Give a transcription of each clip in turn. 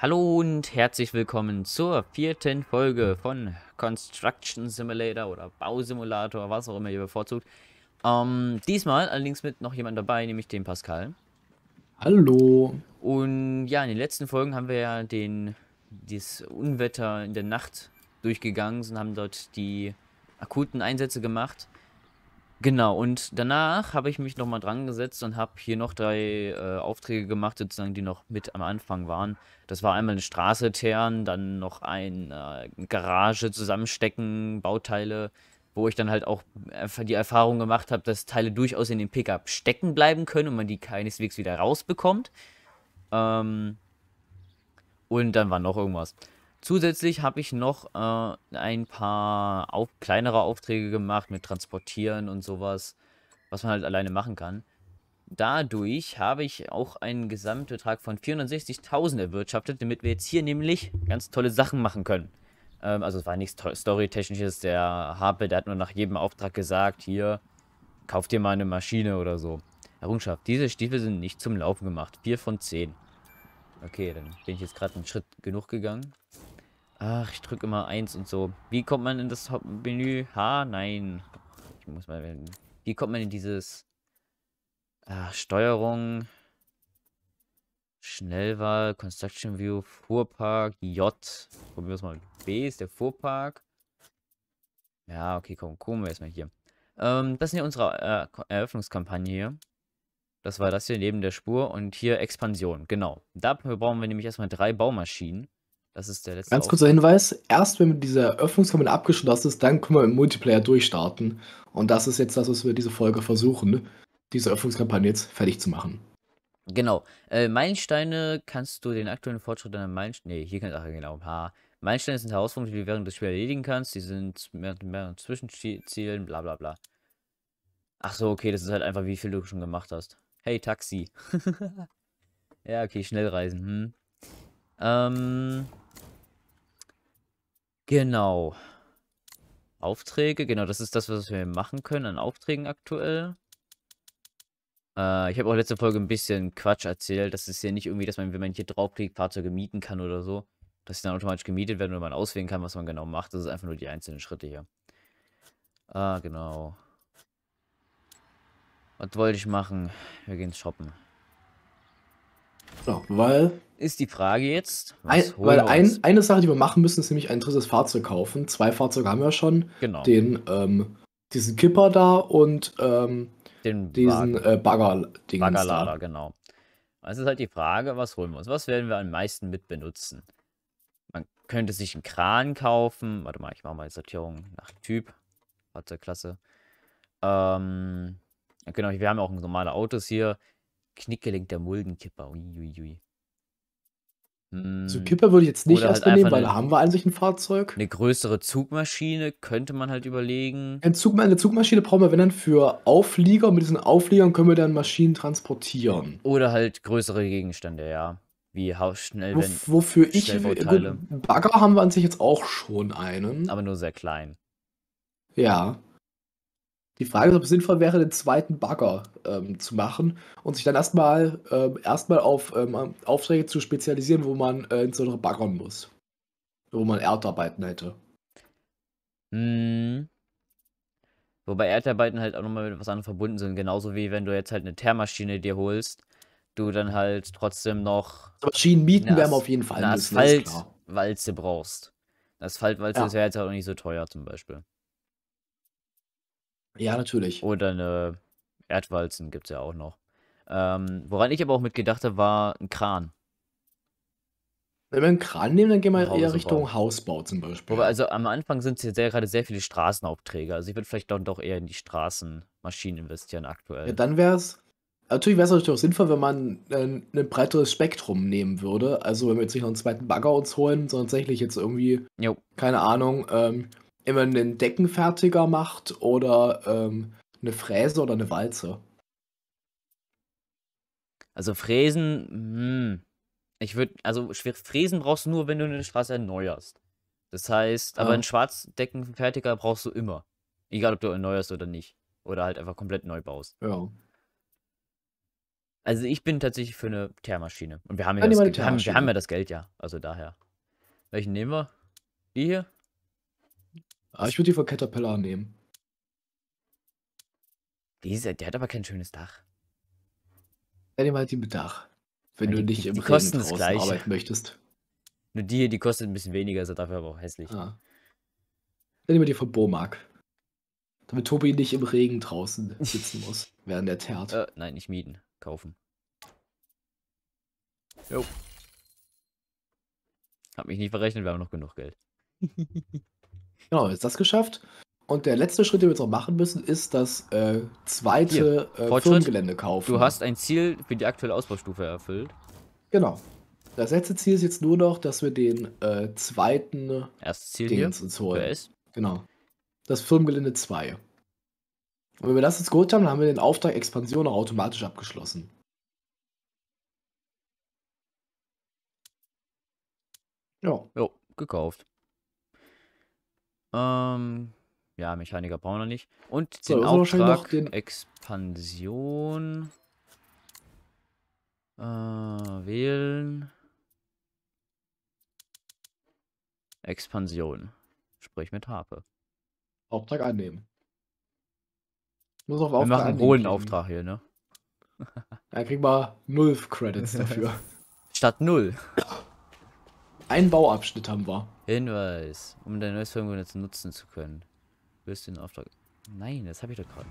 Hallo und herzlich willkommen zur vierten Folge von Construction Simulator oder Bausimulator, was auch immer ihr bevorzugt. Ähm, diesmal allerdings mit noch jemand dabei, nämlich dem Pascal. Hallo. Und ja, in den letzten Folgen haben wir ja den, das Unwetter in der Nacht durchgegangen und haben dort die akuten Einsätze gemacht. Genau, und danach habe ich mich nochmal dran gesetzt und habe hier noch drei äh, Aufträge gemacht, sozusagen, die noch mit am Anfang waren. Das war einmal eine Straße teeren, dann noch eine äh, Garage zusammenstecken, Bauteile, wo ich dann halt auch die Erfahrung gemacht habe, dass Teile durchaus in dem Pickup stecken bleiben können und man die keineswegs wieder rausbekommt. Ähm, und dann war noch irgendwas. Zusätzlich habe ich noch äh, ein paar auf, kleinere Aufträge gemacht mit Transportieren und sowas, was man halt alleine machen kann. Dadurch habe ich auch einen Gesamtbetrag von 460.000 erwirtschaftet, damit wir jetzt hier nämlich ganz tolle Sachen machen können. Ähm, also es war nichts Storytechnisches, der Harpe, der hat nur nach jedem Auftrag gesagt, hier, kauf dir mal eine Maschine oder so. Errungenschaft, diese Stiefel sind nicht zum Laufen gemacht. 4 von 10. Okay, dann bin ich jetzt gerade einen Schritt genug gegangen. Ach, ich drücke immer 1 und so. Wie kommt man in das Hauptmenü? H? Nein. Ich muss mal... Wie kommt man in dieses... Ach, Steuerung... Schnellwahl, Construction View, Fuhrpark, J. Probieren wir es mal. B ist der Fuhrpark. Ja, okay, komm, gucken wir erstmal hier. Ähm, das sind ja unsere äh, Eröffnungskampagne hier. Das war das hier neben der Spur und hier Expansion, genau. Dafür brauchen wir nämlich erstmal drei Baumaschinen. Das ist der letzte. Ganz kurzer Hinweis: Erst wenn diese Eröffnungskampagne abgeschlossen ist, dann können wir im Multiplayer durchstarten. Und das ist jetzt das, was wir diese Folge versuchen, diese Eröffnungskampagne jetzt fertig zu machen. Genau. Äh, Meilensteine kannst du den aktuellen Fortschritt deiner Meilensteine. Nee, hier kannst du, ach, genau, ein paar. Meilensteine sind Herausforderungen, die du während des Spiels erledigen kannst. Die sind mehr, mehr Zwischenzielen, bla bla bla. Ach so, okay, das ist halt einfach, wie viel du schon gemacht hast. Hey, Taxi. ja, okay, Schnellreisen. Hm. Ähm. Genau. Aufträge, genau, das ist das, was wir machen können an Aufträgen aktuell. Äh, ich habe auch letzte Folge ein bisschen Quatsch erzählt. Das ist ja nicht irgendwie, dass man, wenn man hier draufklickt, Fahrzeuge mieten kann oder so, dass sie dann automatisch gemietet werden oder man auswählen kann, was man genau macht. Das ist einfach nur die einzelnen Schritte hier. Ah, genau. Was wollte ich machen? Wir gehen shoppen. So, weil. Ist die Frage jetzt. Ein, weil ein, eine Sache, die wir machen müssen, ist nämlich ein drittes Fahrzeug kaufen. Zwei Fahrzeuge haben wir schon. Genau. Den, ähm, diesen Kipper da und ähm, den diesen äh, bagger Baggerlader, genau. Also ist halt die Frage, was holen wir uns? Was werden wir am meisten mit benutzen? Man könnte sich einen Kran kaufen. Warte mal, ich mache mal die Sortierung nach Typ. Fahrzeugklasse. Ähm, genau, wir haben auch normale Autos hier. Knickgelenk der Muldenkipper. Uiuiui. Hm, so Kipper würde ich jetzt nicht erst halt nehmen, weil da haben wir eigentlich ein Fahrzeug. Eine größere Zugmaschine könnte man halt überlegen. Eine, Zug, eine Zugmaschine brauchen wir, wenn dann für Auflieger. Mit diesen Aufliegern können wir dann Maschinen transportieren. Oder halt größere Gegenstände, ja. Wie schnell, Wo, Wofür ich. Bagger haben wir an sich jetzt auch schon einen. Aber nur sehr klein. Ja. Die Frage ist, ob es sinnvoll wäre, den zweiten Bagger ähm, zu machen und sich dann erstmal ähm, erstmal auf ähm, Aufträge zu spezialisieren, wo man äh, insbesondere baggern muss. Wo man Erdarbeiten hätte. Hm. Wobei Erdarbeiten halt auch nochmal mit was anderem verbunden sind. Genauso wie wenn du jetzt halt eine Teermaschine dir holst, du dann halt trotzdem noch. Maschinen mieten werden wir auf jeden Fall. Eine Asphaltwalze brauchst. Asphaltwalze ja. ist ja jetzt auch nicht so teuer zum Beispiel. Ja, natürlich. Oder eine Erdwalzen gibt es ja auch noch. Ähm, woran ich aber auch mitgedacht habe, war ein Kran. Wenn wir einen Kran nehmen, dann gehen wir eher Richtung Hausbau zum Beispiel. Wobei, also am Anfang sind es ja sehr, gerade sehr viele Straßenaufträge. Also ich würde vielleicht dann doch eher in die Straßenmaschinen investieren aktuell. Ja, dann wäre es. Natürlich wäre es natürlich auch sinnvoll, wenn man ein, ein breiteres Spektrum nehmen würde. Also wenn wir jetzt nicht noch einen zweiten Bagger uns holen, sondern tatsächlich jetzt irgendwie, jo. keine Ahnung, ähm, immer einen Deckenfertiger macht oder ähm, eine Fräse oder eine Walze. Also Fräsen, hm, ich würde, also Fräsen brauchst du nur, wenn du eine Straße erneuerst. Das heißt, ja. aber einen Schwarzdeckenfertiger brauchst du immer. Egal, ob du erneuerst oder nicht. Oder halt einfach komplett neu baust. Ja. Also ich bin tatsächlich für eine Teermaschine. Und wir haben ja, Dann das, wir haben, wir haben ja das Geld ja. Also daher. Welchen nehmen wir? Die hier? Ah, ich würde die von Caterpillar nehmen. Diese, der hat aber kein schönes Dach. Dann nehmen wir halt die mit Dach. Wenn Ja, du die- nicht die- im die Regen kosten das draußen Gleiche. arbeiten möchtest. Nur die hier, die kostet ein bisschen weniger, ist dafür aber auch hässlich. Ah. Dann nehmen wir die von Bomark. Damit Tobi nicht im Regen draußen sitzen muss, während er teert. Äh, nein, nicht mieten. Kaufen. Jo. Hab mich nicht verrechnet, wir haben noch genug Geld. Genau, jetzt das geschafft. Und der letzte Schritt, den wir jetzt noch machen müssen, ist das äh, zweite äh. Firmengelände kaufen. Du hast ein Ziel für die aktuelle Ausbaustufe erfüllt. Genau. Das letzte Ziel ist jetzt nur noch, dass wir den äh, zweiten Erstes Ziel. Dingens uns holen. Ist? Genau. Das Firmengelände 2. Und wenn wir das jetzt geholt haben, dann haben wir den Auftrag Expansion auch automatisch abgeschlossen. Ja. Jo, gekauft. Ähm, ja, Mechaniker brauchen wir noch nicht. Und So, den wir Auftrag den- Expansion äh, wählen. Expansion. Sprich mit Harpe. Auftrag annehmen. Muss auf Wir Auftrag machen einen klicken. Auftrag hier, ne? Dann kriegen wir 0 Credits dafür. Statt null. Einen Bauabschnitt haben wir. Hinweis. Um dein neues Firmennetz nutzen zu können. Wirst du den Auftrag. Nein, das habe ich doch gerade.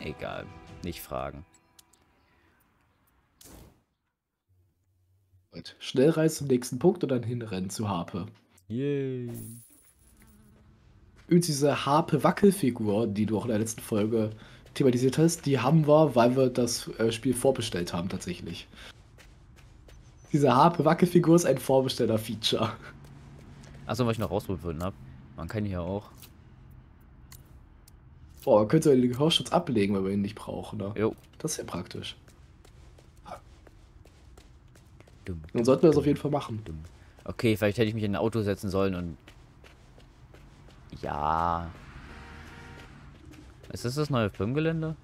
Egal. Nicht fragen. Gut. Schnellreise zum nächsten Punkt und dann hinrennen zu Harpe. Yay. Übrigens, diese Harpe-Wackelfigur, die du auch in der letzten Folge thematisiert hast, die haben wir, weil wir das äh, Spiel vorbestellt haben, tatsächlich. Diese Harpe-Wackelfigur ist ein Vorbesteller-Feature. Achso, was ich noch rausgefunden habe. Man kann hier auch. Boah, man könnte den Gehörschutz ablegen, wenn wir ihn nicht brauchen. Ne? Jo. Das ist ja praktisch. Dumm, Dann sollten wir das auf jeden Fall machen. dumm. Okay, vielleicht hätte ich mich in ein Auto setzen sollen und. Ja. Ist das das neue Firmengelände?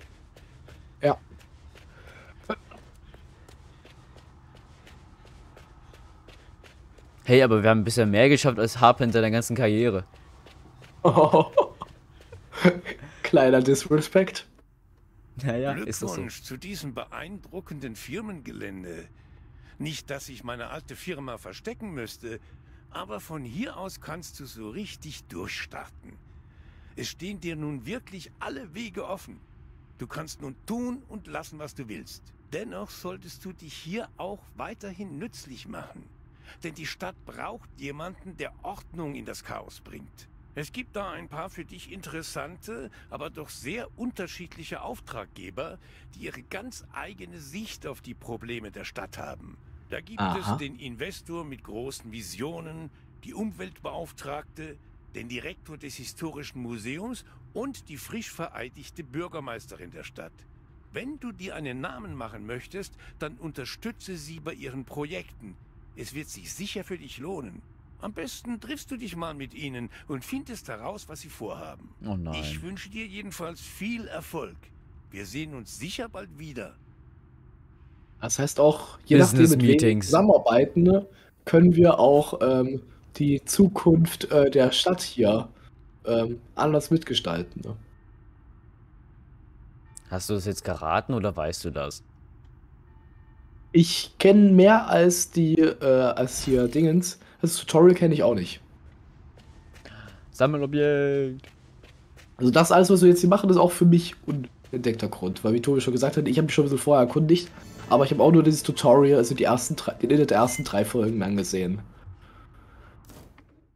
Ja. Hey, aber wir haben bisher mehr geschafft als Harpe in seiner ganzen Karriere. Kleiner Disrespect. Naja, ist das so. Glückwunsch zu diesem beeindruckenden Firmengelände. Nicht, dass ich meine alte Firma verstecken müsste, aber von hier aus kannst du so richtig durchstarten. Es stehen dir nun wirklich alle Wege offen. Du kannst nun tun und lassen, was du willst. Dennoch solltest du dich hier auch weiterhin nützlich machen. Denn die Stadt braucht jemanden, der Ordnung in das Chaos bringt. Es gibt da ein paar für dich interessante, aber doch sehr unterschiedliche Auftraggeber, die ihre ganz eigene Sicht auf die Probleme der Stadt haben. Da gibt Aha. es den Investor mit großen Visionen, die Umweltbeauftragte, den Direktor des Historischen Museums und die frisch vereidigte Bürgermeisterin der Stadt. Wenn du dir einen Namen machen möchtest, dann unterstütze sie bei ihren Projekten. Es wird sich sicher für dich lohnen. Am besten triffst du dich mal mit ihnen und findest heraus, was sie vorhaben. Oh nein. Ich wünsche dir jedenfalls viel Erfolg. Wir sehen uns sicher bald wieder. Das heißt auch, je nachdem, Business mit wem zusammenarbeiten, ne, können wir auch ähm, die Zukunft äh, der Stadt hier ähm, anders mitgestalten. Ne? Hast du das jetzt geraten oder weißt du das? Ich kenne mehr als die, äh, als hier Dingens. Das Tutorial kenne ich auch nicht. Sammelobjekt. Also das alles, was wir jetzt hier machen, ist auch für mich unentdeckter Grund. Weil wie Tobi schon gesagt hat, ich habe mich schon ein bisschen vorher erkundigt. Aber ich habe auch nur dieses Tutorial, also die ersten drei, den Inhalt der ersten drei Folgen angesehen.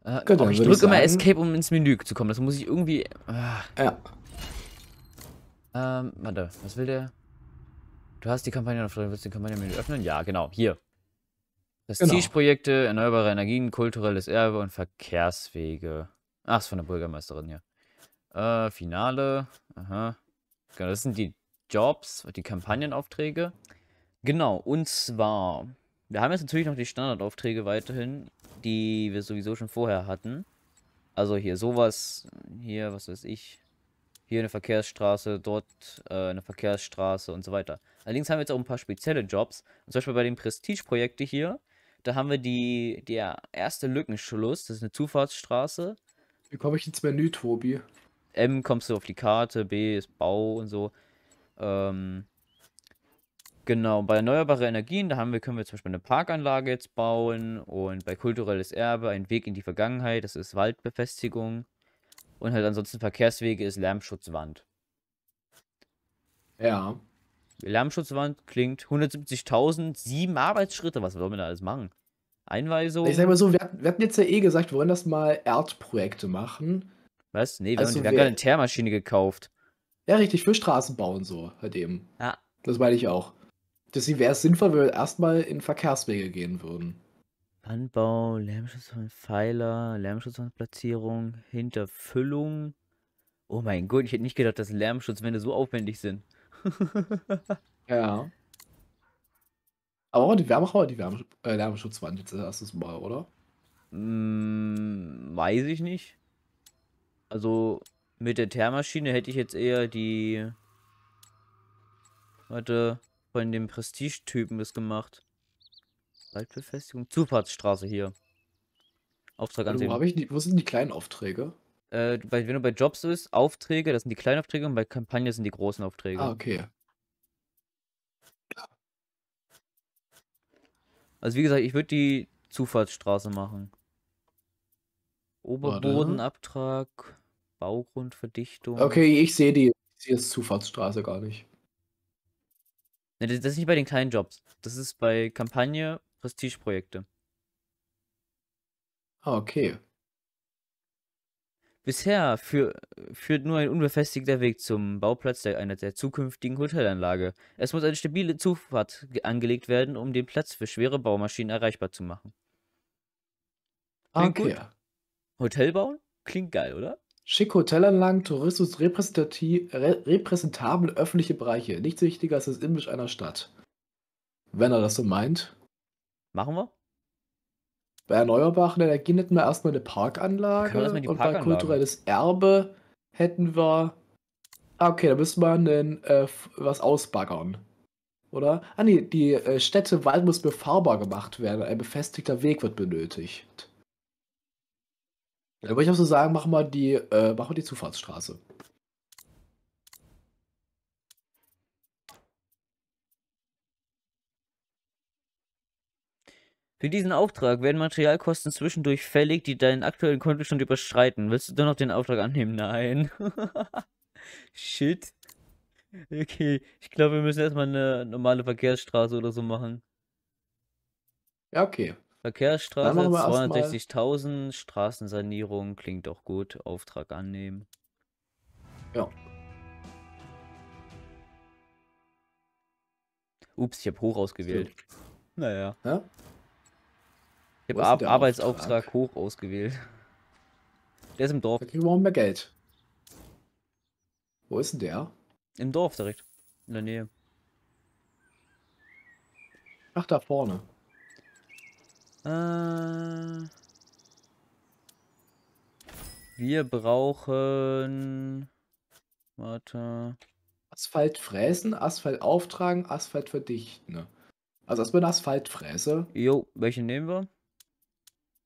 Äh, dann ich drücke immer Escape, um ins Menü zu kommen. Das muss ich irgendwie. Ah, Ja. ähm, warte, was will der? Du hast die Kampagne auf willst du die Kampagnenmenü öffnen? Ja, genau, hier. Prestigeprojekte, erneuerbare Energien, kulturelles Erbe und Verkehrswege. Ach, ist von der Bürgermeisterin hier. Äh, Finale. Aha. Genau, das sind die Jobs, die Kampagnenaufträge. Genau, und zwar, wir haben jetzt natürlich noch die Standardaufträge weiterhin, die wir sowieso schon vorher hatten. Also hier sowas, hier, was weiß ich. hier eine Verkehrsstraße, dort äh, eine Verkehrsstraße und so weiter. Allerdings haben wir jetzt auch ein paar spezielle Jobs. zum Beispiel bei den Prestige-Projekte hier, da haben wir die, der erste Lückenschluss, das ist eine Zufahrtsstraße. Wie komme ich ins Menü, Tobi? M kommst du auf die Karte, B ist Bau und so. Ähm, genau, bei erneuerbare Energien, da haben wir, können wir zum Beispiel eine Parkanlage jetzt bauen und bei kulturelles Erbe ein Weg in die Vergangenheit, das ist Waldbefestigung. Und halt ansonsten Verkehrswege ist Lärmschutzwand. Ja. Lärmschutzwand klingt 170.000, sieben Arbeitsschritte. Was wollen wir da alles machen? Einweisung. Ich sag mal so, wir, wir hatten jetzt ja eh gesagt, wir wollen das mal Erdprojekte machen. Was? Nee, wir also haben, wir haben gerade eine Teermaschine gekauft. Ja, richtig, für Straßenbau und so, halt eben. Ja. Das meine ich auch. Deswegen wäre es sinnvoll, wenn wir erstmal in Verkehrswege gehen würden. Anbau, Lärmschutzwand, Pfeiler, Lärmschutzwandplatzierung, Hinterfüllung. Oh mein Gott, ich hätte nicht gedacht, dass Lärmschutzwände so aufwendig sind. ja. Aber die Wärme, die Wärme, äh, Lärmschutzwand jetzt das erste Mal, oder? Hm, weiß ich nicht. Also mit der Thermaschine hätte ich jetzt eher die. Warte, von dem Prestige-Typen das gemacht. Waldbefestigung. Zufahrtsstraße hier. Auftrag ansehen. Wo, ich die, wo sind die kleinen Aufträge? Äh, bei, wenn du bei Jobs bist, Aufträge, das sind die kleinen Aufträge und bei Kampagnen sind die großen Aufträge. Ah, okay. Also wie gesagt, ich würde die Zufahrtsstraße machen. Oberbodenabtrag, Baugrundverdichtung. Okay, ich sehe die. Ich sehe das Zufahrtsstraße gar nicht. Ne, das ist nicht bei den kleinen Jobs. Das ist bei Kampagne, Prestigeprojekte. Ah, okay. Bisher für, führt nur ein unbefestigter Weg zum Bauplatz der, einer der zukünftigen Hotelanlage. Es muss eine stabile Zufahrt angelegt werden, um den Platz für schwere Baumaschinen erreichbar zu machen. Klingt okay. Gut. Hotel bauen? Klingt geil, oder? Schick Hotelanlagen, Tourismus, repräsentativ, repräsentable öffentliche Bereiche. Nichts wichtiger als das Image einer Stadt. Wenn er das so meint. Machen wir? Bei erneuerbaren Energien hätten wir erstmal eine Parkanlage. und bei kulturelles Erbe hätten wir. Ah, okay, da müssen wir einen, äh, was ausbaggern. Oder? Ah, nee, die äh, Städte Wald muss befahrbar gemacht werden. Ein befestigter Weg wird benötigt. Da würde ich auch so sagen, machen wir die, äh, machen wir die Zufahrtsstraße. Für diesen Auftrag werden Materialkosten zwischendurch fällig, die deinen aktuellen Kontostand überschreiten. Willst du doch noch den Auftrag annehmen? Nein. Shit. Okay, ich glaube, wir müssen erstmal eine normale Verkehrsstraße oder so machen. Ja, okay. Verkehrsstraße 260.000, Straßensanierung klingt doch gut. Auftrag annehmen. Ja. Ups, ich habe hoch ausgewählt. Naja. Ja? Ich habe Ar Arbeitsauftrag hoch ausgewählt. Der ist im Dorf. Da kriegen wir mehr Geld. Wo ist denn der? Im Dorf direkt. In der Nähe. Ach, da vorne. Äh, wir brauchen. Warte. Asphalt fräsen, Asphalt auftragen, Asphalt verdichten. Also erstmal eine Asphaltfräse. Jo, welche nehmen wir?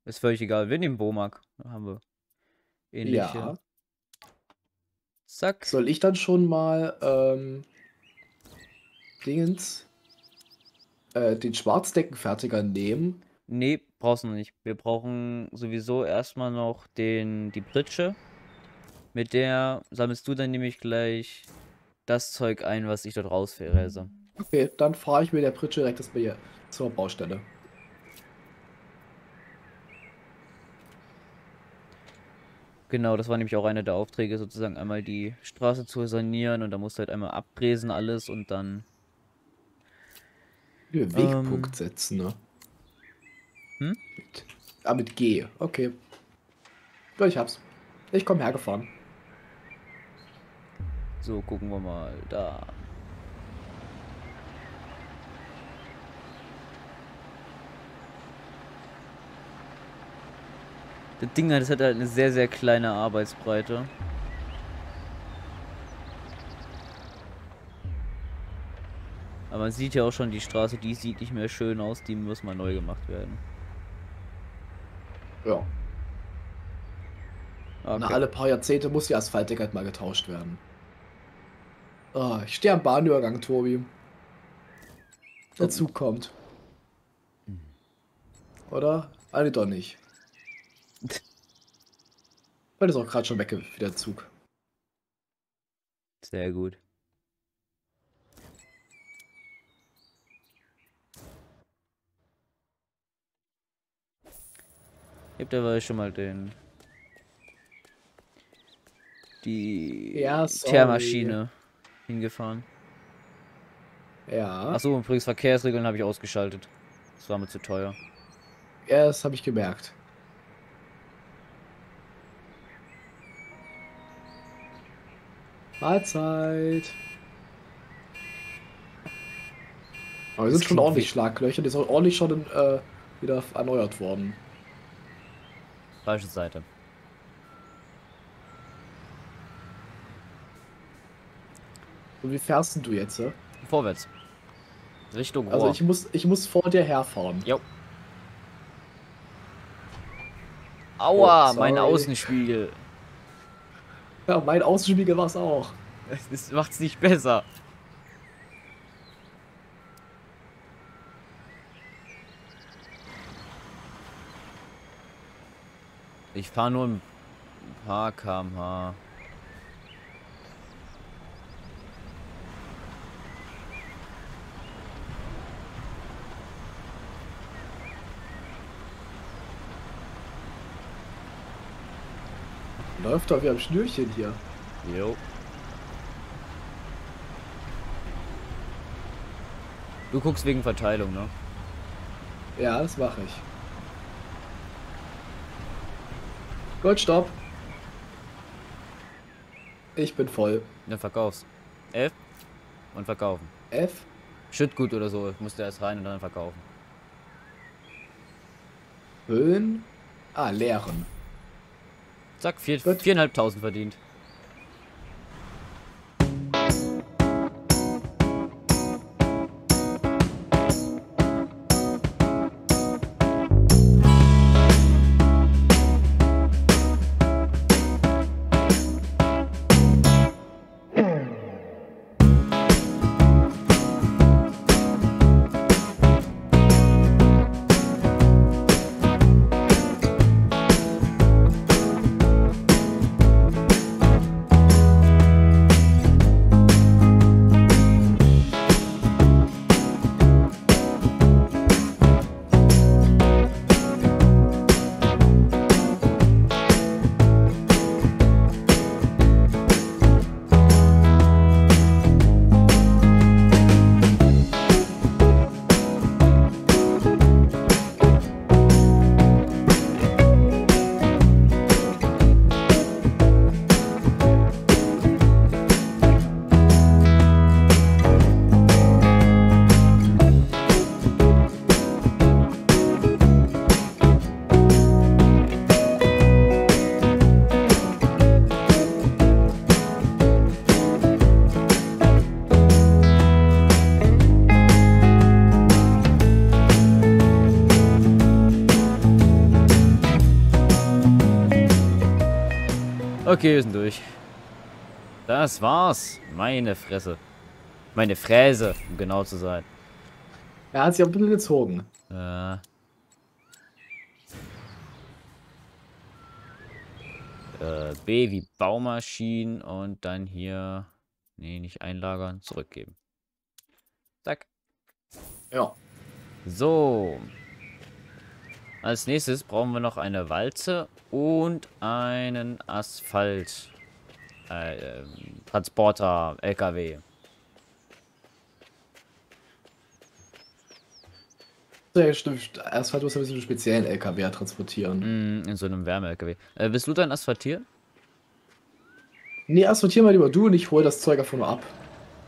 Ist völlig egal. Wir nehmen Bomark. Da haben wir ähnliche. Ja. Zack. Soll ich dann schon mal ähm, Dingens äh, den Schwarzdeckenfertiger nehmen? Nee, brauchst du noch nicht. Wir brauchen sowieso erstmal noch den, die Pritsche. Mit der sammelst du dann nämlich gleich das Zeug ein, was ich dort rausfräse. Okay, dann fahre ich mit der Pritsche direkt das zur Baustelle. Genau, das war nämlich auch einer der Aufträge, sozusagen einmal die Straße zu sanieren und da musst du halt einmal abbresen alles und dann. Wegpunkt ähm, setzen, ne? Hm? Mit, ah, mit G, okay. Ja, ich hab's. Ich komm hergefahren. So, gucken wir mal. Da. Das Ding das hat halt eine sehr, sehr kleine Arbeitsbreite. Aber man sieht ja auch schon die Straße, die sieht nicht mehr schön aus, die muss mal neu gemacht werden. Ja. Ah, okay. Nach alle paar Jahrzehnte muss die Asphaltdeckheit halt mal getauscht werden. Oh, ich stehe am Bahnübergang, Tobi. Der Zug kommt. Oder? Alle doch nicht. Weil ist auch gerade schon weg, wie der Zug. Sehr gut. Ich hab dabei schon mal den die Ja, sorry. Teermaschine hingefahren. Ja. Achso, übrigens Verkehrsregeln habe ich ausgeschaltet. Das war mir zu teuer. Ja, das habe ich gemerkt. Mahlzeit. Aber wir Das sind schon ordentlich wie- Schlaglöcher. Die sind ordentlich schon äh, wieder erneuert worden. Falsche Seite. Und wie fährst denn du jetzt? Vorwärts. Richtung Rohr. Also ich muss, ich muss vor dir herfahren. Jo. Aua, Oh, mein. Außenspiegel. Ja, mein Außenspiegel war es auch. Das macht's nicht besser. Ich fahre nur ein paar km/h. Läuft doch wie am Schnürchen hier. Jo. Du guckst wegen Verteilung, ne? Ja, das mache ich. Gut, stopp. Ich bin voll. Dann verkaufst. F und verkaufen. F. Schüttgut oder so, musst du erst rein und dann verkaufen. Füllen. Ah, leeren. Zack, vier, viereinhalbtausend verdient. Okay, wir sind durch. Das war's. Meine Fresse. Meine Fräse, um genau zu sein. Er hat sich ein bisschen gezogen. Äh. Äh, B wie Baumaschinen und dann hier. Nee, nicht einlagern, zurückgeben. Zack. Ja. So. Als nächstes brauchen wir noch eine Walze und einen Asphalt. Äh, Transporter, LKW. Ja, stimmt. Asphalt muss ein bisschen speziellen LKW transportieren. Mm, in so einem Wärme-LKW. Äh, willst du dann asphaltieren? Nee, asphaltier mal lieber du und ich hole das Zeug davon ab.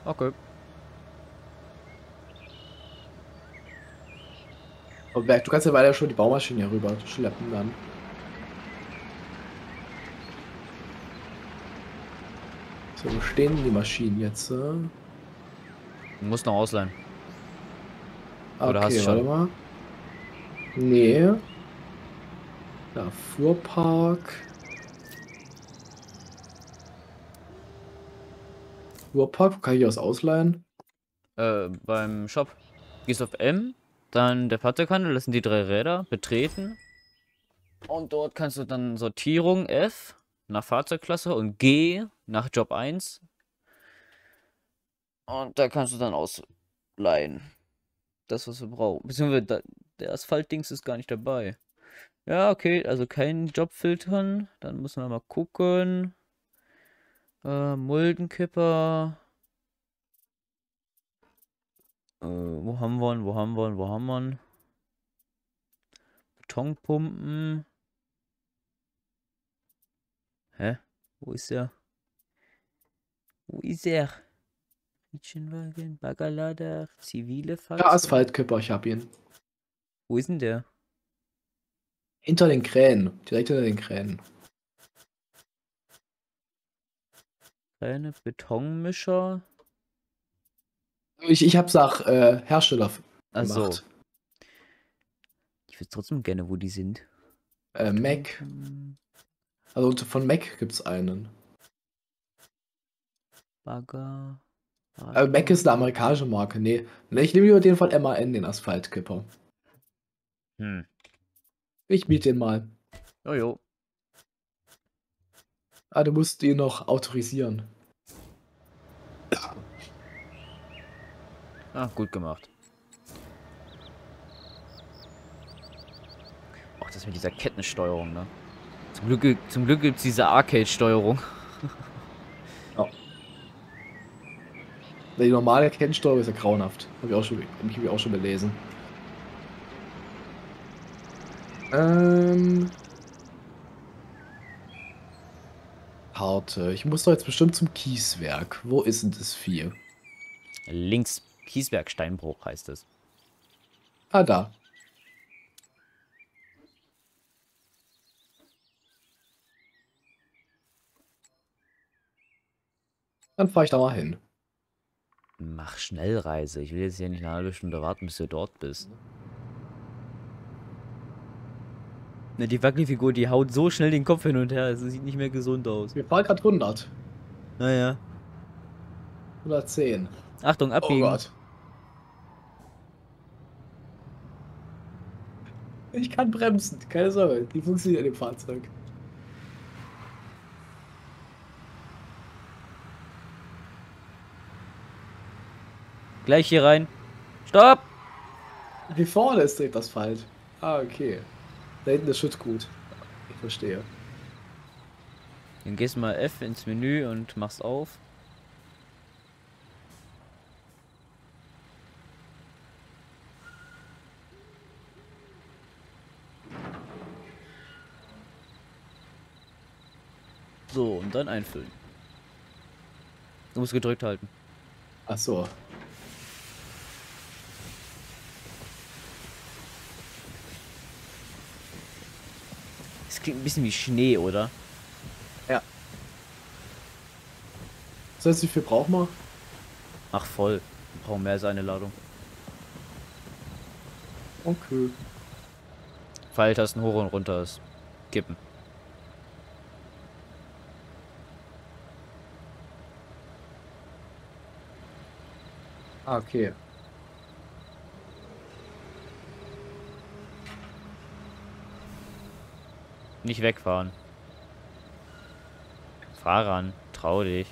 Okay. Und Berg, du kannst ja weiter schon die Baumaschine hier rüber schleppen dann. So, wo stehen die Maschinen jetzt? Äh? Du musst noch ausleihen. Oder hast du warte schon? mal. Nee. Da, Fuhrpark. Fuhrpark, wo kann ich das ausleihen? Äh, beim Shop. Gehst auf M, dann der Fahrzeughandel, das sind die drei Räder, betreten. Und dort kannst du dann Sortierung F nach Fahrzeugklasse und G nach Job 1. Und da kannst du dann ausleihen. Das, was wir brauchen. Beziehungsweise da, der Asphaltdings ist gar nicht dabei. Ja, okay, also keinen Job filtern. Dann müssen wir mal gucken. Äh, Muldenkipper. Äh, wo haben wir ihn? Wo haben wir ihn? Wo haben wir ihn? Betonpumpen. Hä? Wo ist er? Wo ist er? Kitchenwagen, Baggerlader, zivile Ja, Fahrzeuge. Asphaltkipper, ich hab ihn. Wo ist denn der? Hinter den Kränen. Direkt hinter den Kränen. Kleine Betonmischer. Ich, ich hab's nach äh, Hersteller Also, gemacht. ich wüsste trotzdem gerne, wo die sind. Äh, Mac. Also von Mac gibt's einen. Bagger. Aber Mac ist eine amerikanische Marke. Nee. Nee, ich nehme lieber den von MAN, den Asphaltkipper. Hm. Ich miete den mal. Jojo. Ah, du musst ihn noch autorisieren. Ah, gut gemacht. Ach, das mit dieser Kettensteuerung, ne? Zum Glück, zum Glück gibt es diese Arcade-Steuerung. Die normale Kennsteuerung ist ja grauenhaft. Habe ich auch schon, hab ich auch schon gelesen. Ähm. Harte. Ich muss doch jetzt bestimmt zum Kieswerk. Wo ist denn das Vieh? Links Kiesberg Steinbruch heißt es. Ah, da. Dann fahre ich da mal hin. Mach Schnellreise. Ich will jetzt hier nicht eine halbe Stunde warten, bis du dort bist. Ne, die Wackelfigur, die haut so schnell den Kopf hin und her. Es sieht nicht mehr gesund aus. Wir fahren gerade 100. Naja. 110. Achtung, Oh abbiegen. Gott. Ich kann bremsen, keine Sorge. Die funktioniert in dem Fahrzeug. Gleich hier rein. Stopp! Hier vorne ist direkt Asphalt. Ah, okay. Da hinten ist Schüttgut. Ich verstehe. Dann gehst du mal F ins Menü und machst auf. So, und dann einfüllen. Du musst gedrückt halten. Ach so. Das klingt ein bisschen wie Schnee, oder? Das heißt, wie viel brauchen wir? Ach voll. Wir brauchen mehr als eine Ladung. Okay. Pfeiltasten hoch und runter ist. Kippen. Ah, okay. Nicht wegfahren. Fahr ran. Trau dich.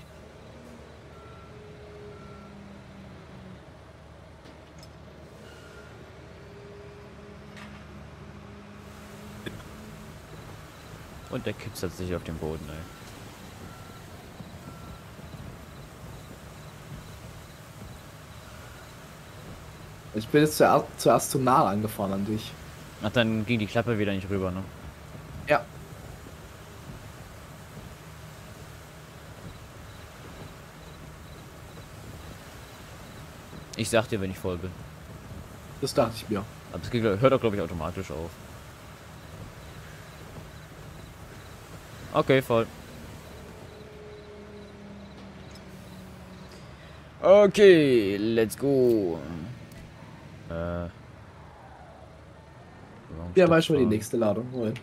Und der kippt sich auf den Boden, ey. Ich bin jetzt zuerst, zuerst zu nah angefahren an dich. Ach, dann ging die Klappe wieder nicht rüber, ne? Ja. Ich sag dir, wenn ich voll bin. Das dachte ich mir. Aber es hört auch, glaube ich, automatisch auf. Okay, voll. Okay, let's go. Äh, Ja, war schon mal die nächste Ladung holen.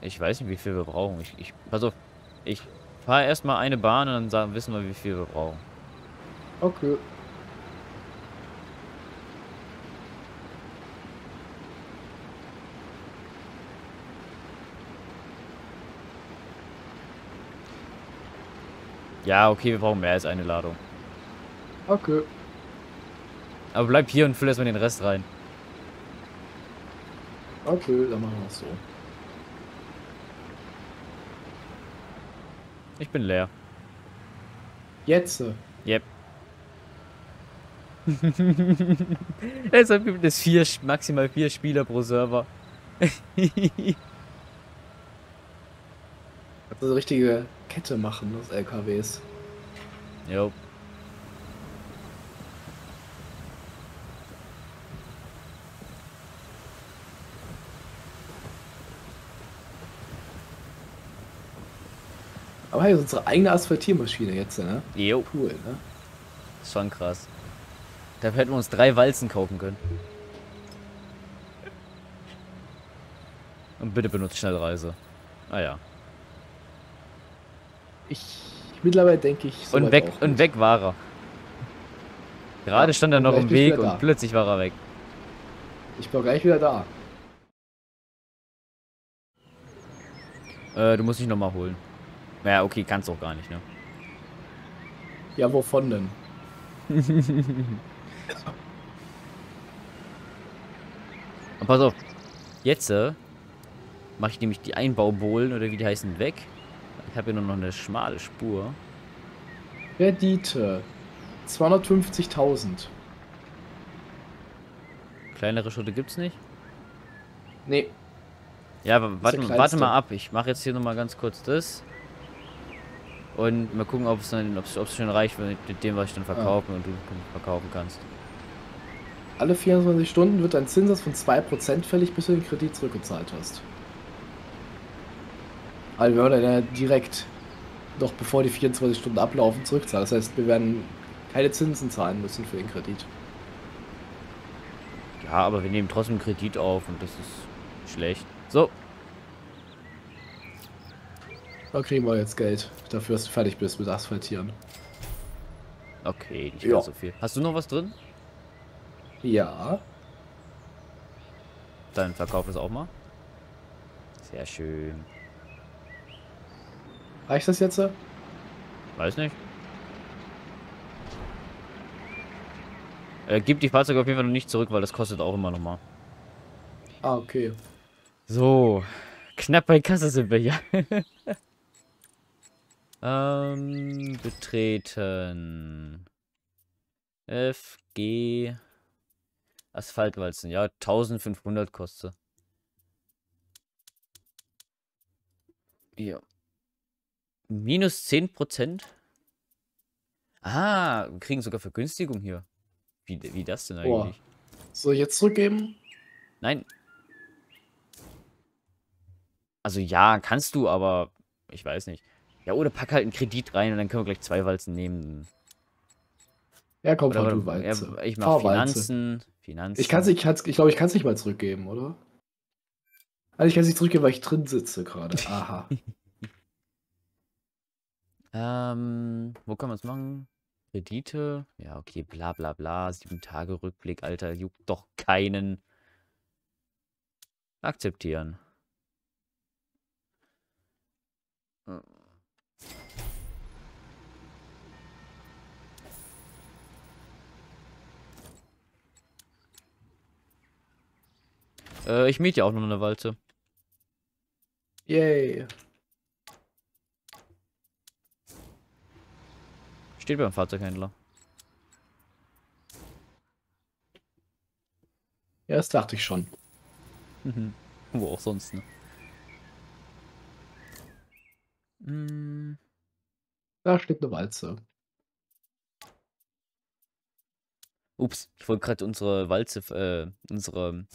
Ich weiß nicht, wie viel wir brauchen. Ich, ich pass auf, ich fahre erstmal eine Bahn und dann sagen, wissen wir, wie viel wir brauchen. Okay. Ja, okay, wir brauchen mehr als eine Ladung. Okay. Aber bleib hier und füll erstmal den Rest rein. Okay, dann machen wir es so. Ich bin leer. Jetzt. Yep. Deshalb gibt es vier, maximal vier Spieler pro Server. Also richtige Kette machen aus LKWs. Jo. Aber hey, unsere eigene Asphaltiermaschine jetzt, ne? Jo. Cool, ne? Ist schon krass. Dafür hätten wir uns drei Walzen kaufen können. Und bitte benutzt Schnellreise. Ah ja. Ich mittlerweile denke ich. so Und weg und weg war er. Gerade Ja, stand er noch im Weg und da. plötzlich war er weg. Ich bin gleich wieder da. Äh, du musst dich nochmal holen. Ja, okay, kannst auch gar nicht, ne? Ja, wovon denn? Und pass auf. Jetzt äh, mache ich nämlich die Einbaubohlen oder wie die heißen weg. Ich habe hier nur noch eine schmale Spur. Rendite. 250.000. Kleinere Schritte gibt's nicht. Nee, Ja, aber warte, warte mal ab. Ich mache jetzt hier nochmal ganz kurz das. Und mal gucken, ob es dann, ob es schon reicht mit dem, was ich dann verkaufe und du verkaufen kannst. alle 24 Stunden wird ein Zinssatz von 2% fällig, bis du den Kredit zurückgezahlt hast. Also wir werden ja direkt, noch bevor die 24 Stunden ablaufen, zurückzahlen. Das heißt, wir werden keine Zinsen zahlen müssen für den Kredit. Ja, aber wir nehmen trotzdem Kredit auf und das ist schlecht. So, Da kriegen wir jetzt Geld dafür, dass du fertig bist mit Asphaltieren. okay, nicht Ja. so viel. Hast du noch was drin? Ja, Dann verkauf es auch mal. Sehr schön. reicht das jetzt? Weiß nicht. Äh, gib die Fahrzeuge auf jeden Fall noch nicht zurück, weil das kostet auch immer noch mal. Ah, okay. So, knapp bei Kasse sind wir ja. ähm, betreten. F, G, Asphaltwalzen. Ja, 1500 kostet. Ja. Minus 10%? Ah, wir kriegen sogar Vergünstigung hier. Wie, wie das denn eigentlich? Soll ich jetzt zurückgeben? Nein. Also ja, kannst du, aber ich weiß nicht. Ja, oder pack halt einen Kredit rein und dann können wir gleich zwei Walzen nehmen. Ja, komm, Oder, du ja, Walze. ich Fahr mach Walze. Finanzen. Finanzen. Ich kann's ich, kann's, ich glaube, ich kann es nicht mal zurückgeben, oder? Also ich kann es nicht zurückgeben, weil ich drin sitze gerade. Aha. Ähm, wo kann man es machen? Kredite? Ja, okay, bla bla bla. Sieben Tage Rückblick, Alter, juckt doch keinen. Akzeptieren. Äh, ich miete ja auch noch eine Walze. Yay. Steht beim Fahrzeughändler. Ja, das dachte ich schon. Mhm. Wo auch sonst, ne? Mm, Da steht eine Walze. Ups, ich wollte gerade unsere Walze, äh, unsere.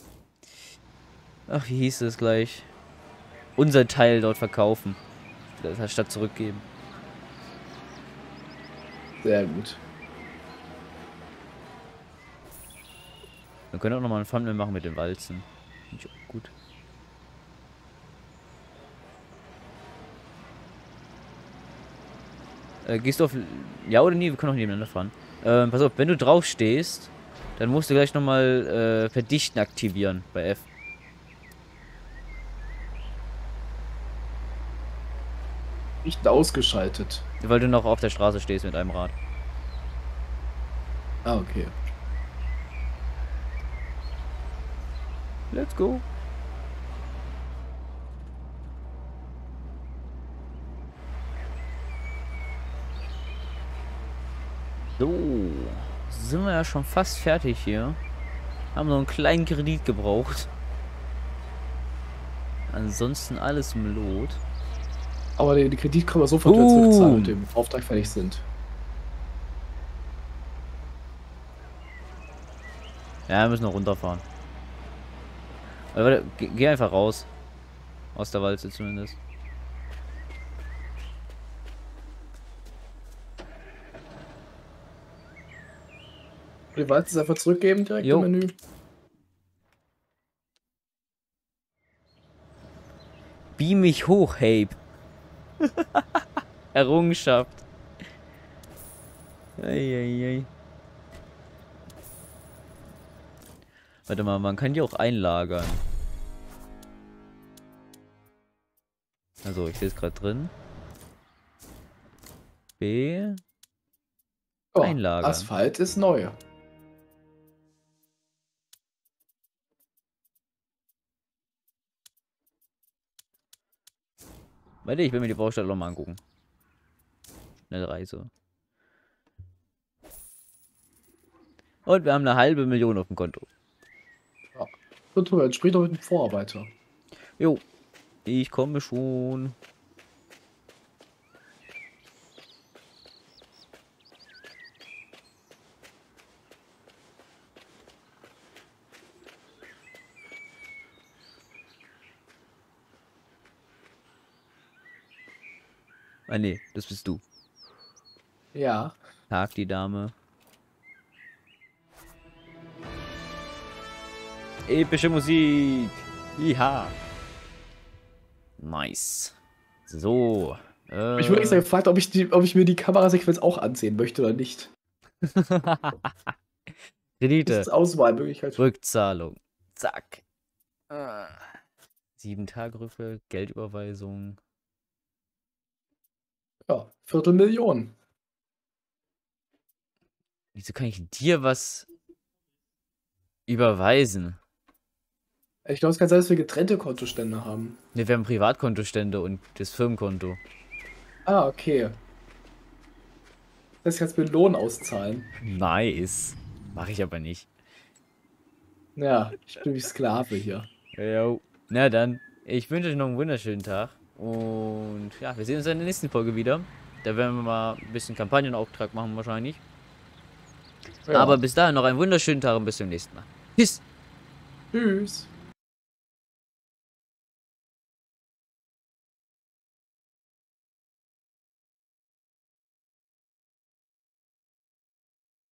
Ach, wie hieß es gleich? Unser Teil dort verkaufen. Statt zurückgeben. Sehr gut. Wir können auch nochmal ein Thumbnail machen mit den Walzen. Finde ich auch gut. Äh, gehst du auf... Ja oder nie? Wir können auch nebeneinander fahren. Ähm, pass auf, wenn du drauf stehst, dann musst du gleich nochmal äh, Verdichten aktivieren bei F. Nicht ausgeschaltet. Weil du noch auf der Straße stehst mit einem Rad. Ah, okay. Let's go. So, sind wir ja schon fast fertig hier. Haben noch einen kleinen Kredit gebraucht. Ansonsten alles im Lot. Aber den Kredit können wir sofort wieder Uh. zurückzahlen, mit dem Auftrag fertig sind. Ja, wir müssen noch runterfahren. Aber warte, geh, geh einfach raus. Aus der Walze zumindest. Die Walze einfach zurückgeben direkt Jo. im Menü. Beam mich hoch, Hape. Errungenschaft. Eieiei. Warte mal, man kann die auch einlagern. Also, ich sehe es gerade drin. B. Oh, Einlagern. Asphalt ist neu. Warte, ich will mir die Baustelle noch mal angucken. Schnelle Reise. Und wir haben eine halbe Million auf dem Konto. Und drüber, sprich doch mit dem Vorarbeiter. Jo, ich komme schon. Ah nee, das bist du. Ja. Tag die Dame. Epische Musik. Ja. Nice. So. Äh, Ich wurde extra gefragt, ob ich, die, ob ich mir die Kamerasequenz auch ansehen möchte oder nicht. Das Kredite. ist Auswahlmöglichkeit. Rückzahlung. Zack. Ah. Sieben Tagriffe, Geldüberweisung. Ja, Viertelmillion. Wieso kann ich dir was überweisen? Ich glaube, es kann sein, dass wir getrennte Kontostände haben. Ne, wir haben Privatkontostände und das Firmenkonto. Ah, okay. Das kannst du mir Lohn auszahlen. Nice. Mache ich aber nicht. Ja, ich bin wie Sklave hier. Jo. Na dann, ich wünsche euch noch einen wunderschönen Tag. Und ja, wir sehen uns in der nächsten Folge wieder. Da werden wir mal ein bisschen Kampagnenauftrag machen wahrscheinlich. Ja. Aber bis dahin noch einen wunderschönen Tag und bis zum nächsten Mal. Tschüss. Tschüss.